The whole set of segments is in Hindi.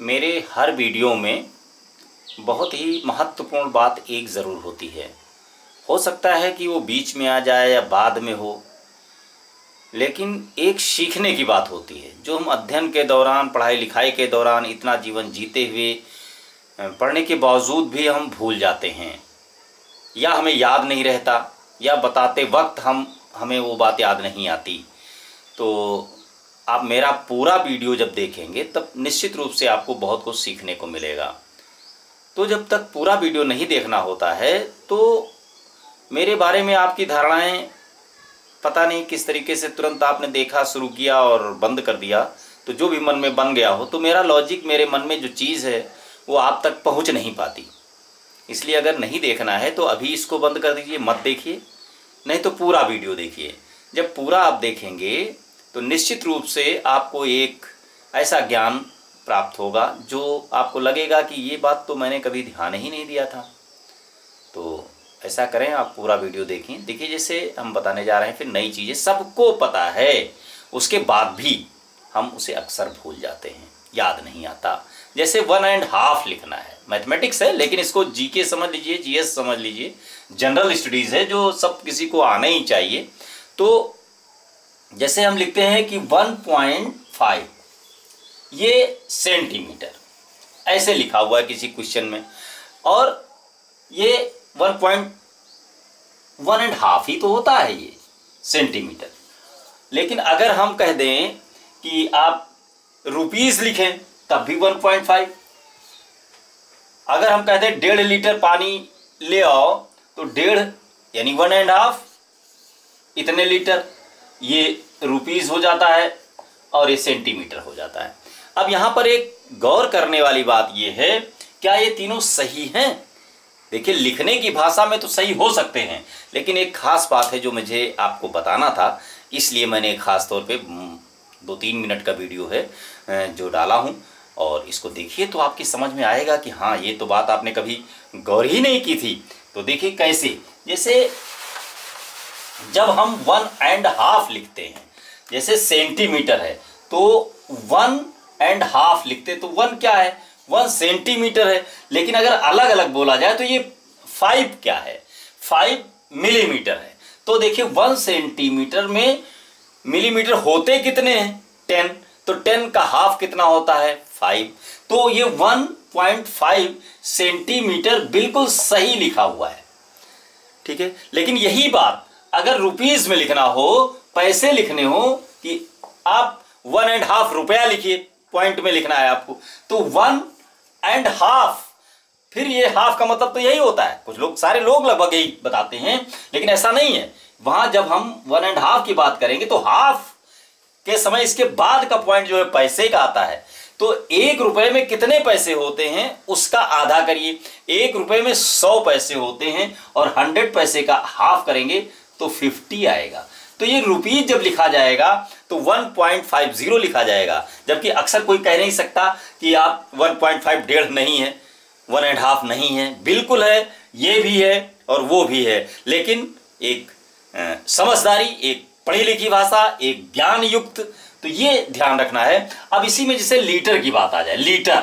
मेरे हर वीडियो में बहुत ही महत्वपूर्ण बात एक ज़रूर होती है। हो सकता है कि वो बीच में आ जाए या बाद में हो, लेकिन एक सीखने की बात होती है। जो हम अध्ययन के दौरान पढ़ाई लिखाई के दौरान इतना जीवन जीते हुए पढ़ने के बावजूद भी हम भूल जाते हैं। या हमें याद नहीं रहता, या बताते वक्त हम, हमें वो बात याद नहीं आती। तो आप मेरा पूरा वीडियो जब देखेंगे, तब निश्चित रूप से आपको बहुत कुछ सीखने को मिलेगा। तो जब तक पूरा वीडियो नहीं देखना होता है तो मेरे बारे में आपकी धारणाएँ, पता नहीं किस तरीके से तुरंत आपने देखा, शुरू किया और बंद कर दिया तो जो भी मन में बन गया हो तो मेरा लॉजिक मेरे मन में जो चीज़ है, वो आप तक पहुँच नहीं पाती। इसलिए अगर नहीं देखना है तो अभी इसको बंद कर दीजिए, मत देखिए, नहीं तो पूरा वीडियो देखिए। जब पूरा आप देखेंगे तो निश्चित रूप से आपको एक ऐसा ज्ञान प्राप्त होगा जो आपको लगेगा कि ये बात तो मैंने कभी ध्यान ही नहीं दिया था। तो ऐसा करें, आप पूरा वीडियो देखें। देखिए, जैसे हम बताने जा रहे हैं, फिर नई चीज़ें सबको पता है। उसके बाद भी हम उसे अक्सर भूल जाते हैं। याद नहीं आता। जैसे वन एंड हाफ़ लिखना है। मैथमेटिक्स है, लेकिन इसको जीके समझ लीजिए जीएस समझ लीजिए। जनरल स्टडीज़ है, जो सब किसी को आना ही चाहिए। तो जैसे हम लिखते हैं कि 1.5 ये सेंटीमीटर, ऐसे लिखा हुआ है किसी क्वेश्चन में। और ये 1.1 एंड हाफ़ ही तो होता है ये सेंटीमीटर। लेकिन अगर हम कह दें कि आप रुपीस लिखें, तब भी 1.5 अगर हम कहते हैं डेढ़ लीटर पानी ले आओ तो डेढ़, यानी वन एंड हाफ़, इतने लीटर। ये रुपीज़ हो जाता है और ये सेंटीमीटर हो जाता है। अब यहाँ पर एक गौर करने वाली बात ये है, क्या ये तीनों सही हैं? देखिए, लिखने की भाषा में तो सही हो सकते हैं, लेकिन एक खास बात है जो मुझे आपको बताना था, इसलिए मैंने खास तौर पे दो तीन मिनट का वीडियो है जो डाला हूँ, और इसको देखिए तो आपकी समझ में आएगा कि हाँ ये तो बात आपने कभी गौर ही नहीं की थी। तो देखिए कैसे, जैसे जब हम वन एंड हाफ़ लिखते हैं, जैसे सेंटीमीटर है तो वन एंड हाफ़ लिखते तो वन क्या है? वन सेंटीमीटर है। लेकिन अगर अलग अलग बोला जाए तो ये फाइव क्या है? फाइव मिलीमीटर है। तो देखिए, वन सेंटीमीटर में मिलीमीटर होते कितने हैं? टेन। तो टेन का हाफ़ कितना होता है? फाइव। तो ये वन पॉइंट फाइव सेंटीमीटर बिल्कुल सही लिखा हुआ है। ठीक है? लेकिन यही बात अगर रुपीज़ में लिखना हो, पैसे लिखने हो, कि आप वन एंड हाफ़ रुपया लिखिए पॉइंट में लिखना है आपको तो वन एंड हाफ़ फिर ये हाफ़ का मतलब तो यही होता है। कुछ लोग, सारे लोग लगभग यही बताते हैं, लेकिन ऐसा नहीं है। वहाँ जब हम वन एंड हाफ़ की बात करेंगे तो हाफ़ के समय इसके बाद का पॉइंट जो है, पैसे का आता है। तो एक रुपए में कितने पैसे होते हैं, उसका आधा करिए। एक रुपए में सौ पैसे होते हैं, और हंड्रेड पैसे का हाफ़ करेंगे तो फिफ्टी आएगा। तो ये रुपीज़ जब लिखा जाएगा तो 1.50 लिखा जाएगा। जबकि अक्सर कोई कह नहीं सकता कि आप 1.5 डेढ़ नहीं है वन एंड हाफ़ नहीं है। बिल्कुल है, ये भी है और वो भी है। लेकिन एक समझदारी, एक पढ़ी लिखी भाषा, एक ज्ञान युक्त तो ये ध्यान रखना है। अब इसी में जैसे लीटर की बात आ जाए, लीटर।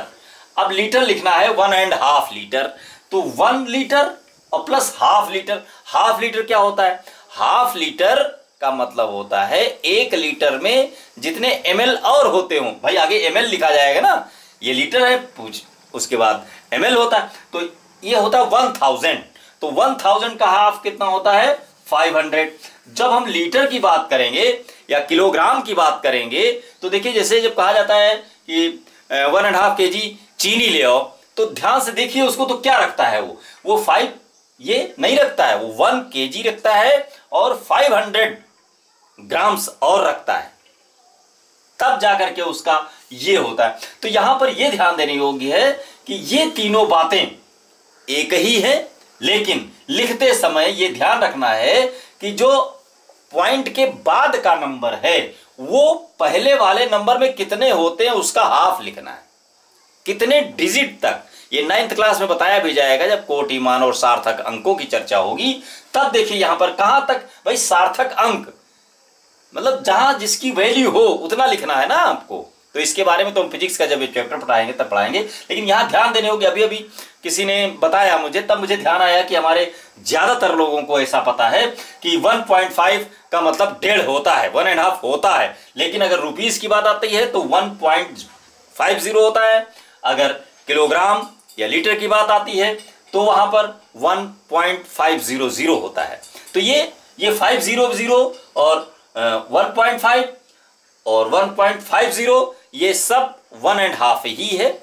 अब लीटर लिखना है वन एंड हाफ़ लीटर तो वन लीटर और plus half litre half litre क्या होता है? हाफ़ लीटर का मतलब होता है एक लीटर में जितने एम और होते हो। भाई, आगे एम लिखा जाएगा ना। ये लीटर है, पूछ, उसके बाद एम होता है। तो ये होता है वन थाउज़ेंड तो वन थाउज़ेंड का हाफ़ कितना होता है? फाइव हंड्रेड जब हम लीटर की बात करेंगे या किलोग्राम की बात करेंगे तो देखिए, जैसे जब कहा जाता है कि वन एंड हाफ़ के जी चीनी ले आओ तो ध्यान से देखिए उसको तो क्या रखता है वो? वो फाइव ये नहीं रखता है। वो वन के रखता है और फाइव हंड्रेड ग्राम्स और रखता है। तब जाकर के उसका ये होता है। तो यहाँ पर यह ध्यान देने योग्य है कि ये तीनों बातें एक ही है, लेकिन लिखते समय यह ध्यान रखना है कि जो पॉइंट के बाद का नंबर है, वो पहले वाले नंबर में कितने होते हैं, उसका हाफ़ लिखना है। कितने डिजिट तक? ये नाइन्थ क्लास में बताया भी जाएगा, जब कोटि मान और सार्थक अंकों की चर्चा होगी, तब देखिए यहाँ पर कहाँ तक भाई सार्थक अंक मतलब जहाँ जिसकी वैल्यू हो, उतना लिखना है ना आपको। तो इसके बारे में तो हम फिजिक्स का जब चैप्टर पढ़ाएँगे, तब पढ़ाएँगे। लेकिन यहाँ ध्यान देने होगी अभी अभी किसी ने बताया मुझे, तब मुझे ध्यान आया कि हमारे ज़्यादातर लोगों को ऐसा पता है कि 1.5 का मतलब डेढ़ होता है वन एंड हाफ़ होता है। लेकिन अगर रुपीज़ की बात आती है तो 1.50 होता है। अगर किलोग्राम या लीटर की बात आती है तो वहाँ पर 1.500 होता है। तो ये ये 500 और वन पॉइंट फाइव और वन पॉइंट फाइव ज़ीरो ये सब वन एंड हाफ़ ही है।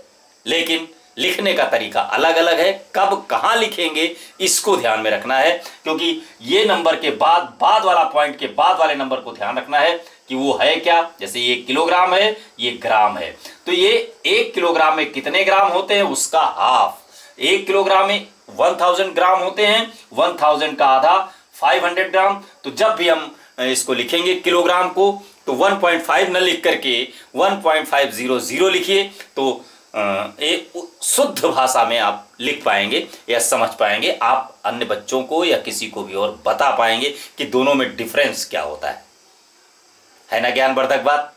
लेकिन लिखने का तरीका अलग अलग है। कब, कहाँ लिखेंगे, इसको ध्यान में रखना है। क्योंकि ये नंबर के बाद बाद वाला पॉइंट के बाद वाले नंबर को ध्यान रखना है। कि वो है क्या? जैसे ये किलोग्राम है, ये ग्राम है। तो ये एक किलोग्राम में कितने ग्राम होते हैं? उसका हाफ़। एक किलोग्राम में वन थाउज़ेंड ग्राम होते हैं। वन थाउज़ेंड का आधा फाइव हंड्रेड ग्राम। तो जब भी हम इसको लिखेंगे किलोग्राम को तो 1.5 न लिख करके 1.500 लिखिए। तो एक शुद्ध भाषा में आप लिख पाएँगे या समझ पाएँगे। आप अन्य बच्चों को या किसी को भी और बता पाएँगे कि दोनों में डिफरेंस क्या होता है। है ना ज्ञानवर्धक बात?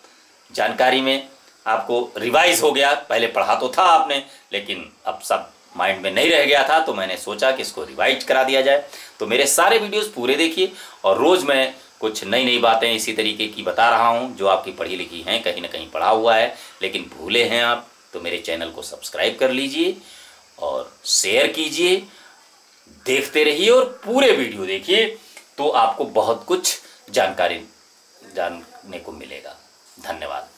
जानकारी में आपको रिवाइज हो गया। पहले पढ़ा तो था आपने, लेकिन अब सब माइंड में नहीं रह गया था तो मैंने सोचा कि इसको रिवाइज करा दिया जाए। तो मेरे सारे वीडियोस पूरे देखिए, और रोज़ मैं कुछ नई नई बातें इसी तरीके की बता रहा हूँ, जो आपकी पढ़ी लिखी हैं, कहीं ना कहीं पढ़ा हुआ है। लेकिन भूले हैं आप तो मेरे चैनल को सब्सक्राइब कर लीजिए और शेयर कीजिए, देखते रहिए और पूरे वीडियो देखिए तो आपको बहुत कुछ जानकारी जानने को मिलेगा। धन्यवाद।